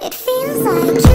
It feels like